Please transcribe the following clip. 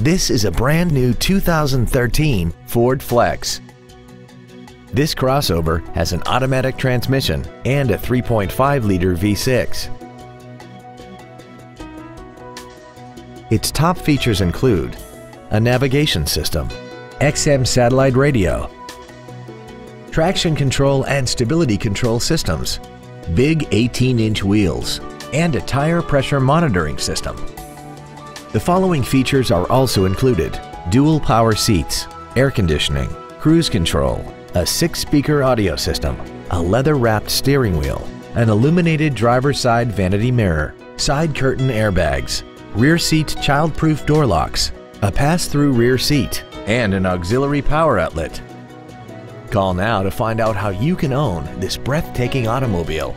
This is a brand new 2013 Ford Flex. This crossover has an automatic transmission and a 3.5-liter V6. Its top features include a navigation system, XM satellite radio, traction control and stability control systems, big 18-inch wheels, and a tire pressure monitoring system. The following features are also included. Dual power seats, air conditioning, cruise control, a six-speaker audio system, a leather-wrapped steering wheel, an illuminated driver's side vanity mirror, side curtain airbags, rear seat child-proof door locks, a pass-through rear seat, and an auxiliary power outlet. Call now to find out how you can own this breathtaking automobile.